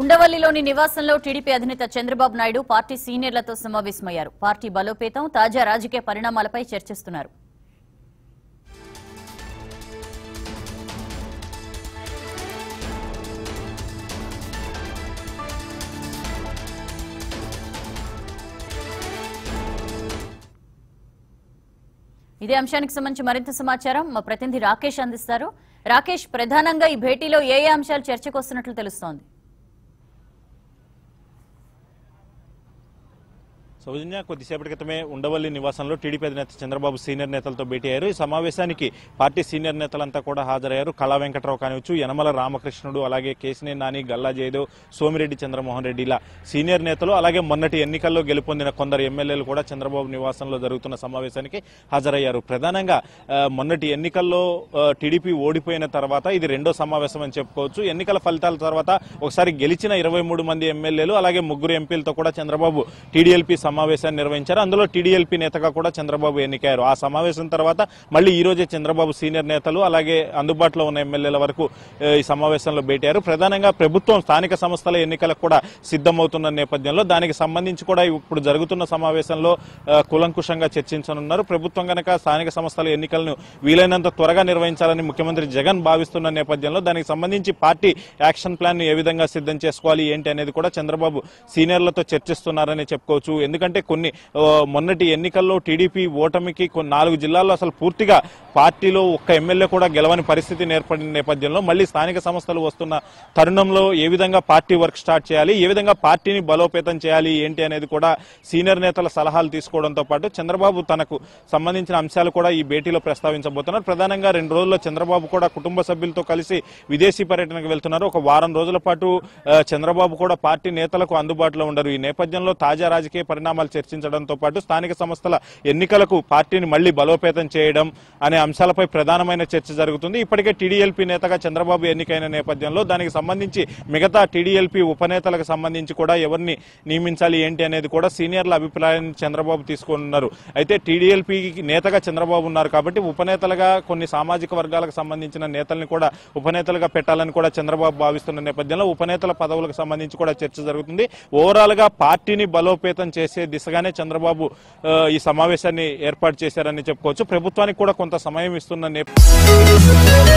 ఉండవల్లిలోని నివాసంలో టీడీపీ అధినేత చంద్రబాబు నాయుడు పార్టీ సీనియర్లతో సమావేశమయ్యారు. పార్టీ బలోపేతం తాజా రాజకీయ పరిణామాలపై చర్చిస్తున్నారు. ఇదే అంశానికి సంబంధించి మరింత సమాచారం. మా ప్రతినిధి రాకేష్ అందిస్తారు. రాకేష్ ప్రధానంగా ఈ భేటీలో ఏ ఏ అంశాలు చర్చకు వస్తున్నట్లు తెలుస్తోంది? సౌజన్య కొద్దిసేపటి క్రితమే ఉండవల్లి నివాసంలో టీడీపీ అధినేత చంద్రబాబు సీనియర్ నేతలతో భేటీ అయ్యారు. ఈ సమావేశానికి పార్టీ సీనియర్ నేతలంతా కూడా హాజరయ్యారు. కళా వెంకటరావు కానివచ్చు యనమల రామకృష్ణుడు అలాగే కేసినే నాని గల్లా జయదేవ్ సోమిరెడ్డి చంద్రమోహన్ రెడ్డి ఇలా సీనియర్ నేతలు అలాగే మొన్నటి ఎన్నికల్లో గెలుపొందిన కొందరు ఎమ్మెల్యేలు కూడా చంద్రబాబు నివాసంలో జరుగుతున్న సమావేశానికి హాజరయ్యారు. ప్రధానంగా మొన్నటి ఎన్నికల్లో టీడీపీ ఓడిపోయిన తర్వాత ఇది రెండో సమావేశం అని చెప్పుకోవచ్చు. ఎన్నికల ఫలితాల తర్వాత ఒకసారి గెలిచిన ఇరవై మూడు మంది ఎమ్మెల్యేలు అలాగే ముగ్గురు ఎంపీలతో కూడా చంద్రబాబు టీడీఎల్పీ సమావేశాన్ని నిర్వహించారు. అందులో టీడీఎల్పీ నేతగా కూడా చంద్రబాబు ఎన్నికయ్యారు. ఆ సమావేశం తర్వాత మళ్ళీ ఈ రోజే చంద్రబాబు సీనియర్ నేతలు అలాగే అందుబాటులో ఉన్న ఎమ్మెల్యేల వరకు ఈ సమావేశంలో భేటారు ప్రధానంగా ప్రభుత్వం స్థానిక సంస్థల ఎన్నికలకు కూడా సిద్ధమవుతున్న నేపథ్యంలో దానికి సంబంధించి కూడా ఇప్పుడు జరుగుతున్న సమావేశంలో ఆ, కూలంకుషంగా చర్చించనున్నారు. ప్రభుత్వం గనక స్థానిక సంస్థల ఎన్నికలను వీలైనంత త్వరగా నిర్వహించాలని ముఖ్యమంత్రి జగన్ భావిస్తున్న నేపథ్యంలో దానికి సంబంధించి పార్టీ యాక్షన్ ప్లాన్ను ఏ విధంగా సిద్ధం చేసుకోవాలి ఏంటి అనేది కూడా చంద్రబాబు సీనియర్లతో చర్చిస్తున్నారని చెప్పుకోవచ్చు. ఎందుకంటే కొన్ని మొన్నటి ఎన్నికల్లో టీడీపీ ఓటమికి కొన్ని నాలుగు జిల్లాల్లో అసలు పూర్తిగా పార్టీలో ఒక్క ఎమ్మెల్యే కూడా గెలవని పరిస్థితి ఏర్పడిన నేపథ్యంలో మళ్ళీ స్థానిక సంస్థలు వస్తున్న తరుణంలో ఏ విధంగా పార్టీ వర్క్ స్టార్ట్ చేయాలి ఏ విధంగా పార్టీని బలోపేతం చేయాలి ఏంటి అనేది కూడా సీనియర్ నేతల సలహాలు తీసుకోవడంతో పాటు చంద్రబాబు తనకు సంబంధించిన అంశాలు కూడా ఈ భేటీలో ప్రస్తావించబోతున్నారు. ప్రధానంగా రెండు రోజుల్లో చంద్రబాబు కూడా కుటుంబ సభ్యులతో కలిసి విదేశీ పర్యటనకు వెళ్తున్నారు. ఒక వారం రోజుల పాటు చంద్రబాబు కూడా పార్టీ నేతలకు అందుబాటులో ఉండరు. ఈ నేపథ్యంలో తాజా రాజకీయ పరిణామాలు చర్చించడంతో పాటు స్థానిక సంస్థల ఎన్నికలకు పార్టీని మళ్ళీ బలోపేతం చేయడం అనే అంశాలపై ప్రధానమైన చర్చ జరుగుతుంది. ఇప్పటికే టీడీఎల్పీ నేతగా చంద్రబాబు ఎన్నికైన నేపథ్యంలో దానికి సంబంధించి మిగతా టీడీఎల్పీ ఉపనేతలకు సంబంధించి కూడా ఎవరిని నియమించాలి ఏంటి అనేది కూడా సీనియర్ల అభిప్రాయాన్ని చంద్రబాబు తీసుకున్నారు. అయితే టీడీఎల్పీ నేతగా చంద్రబాబు ఉన్నారు కాబట్టి ఉపనేతలుగా కొన్ని సామాజిక వర్గాలకు సంబంధించిన నేతల్ని కూడా ఉపనేతలుగా పెట్టాలని కూడా చంద్రబాబు భావిస్తున్న నేపథ్యంలో ఉపనేతల పదవులకు సంబంధించి కూడా చర్చ జరుగుతుంది. ఓవరాల్గా పార్టీని బలోపేతం చేసే చేసే దిశగానే చంద్రబాబు ఈ సమావేశాన్ని ఏర్పాటు చేశారని చెప్పుకోవచ్చు. ప్రభుత్వానికి కూడా కొంత సమయం ఇస్తున్న నేపథ్యం